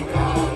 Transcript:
Holy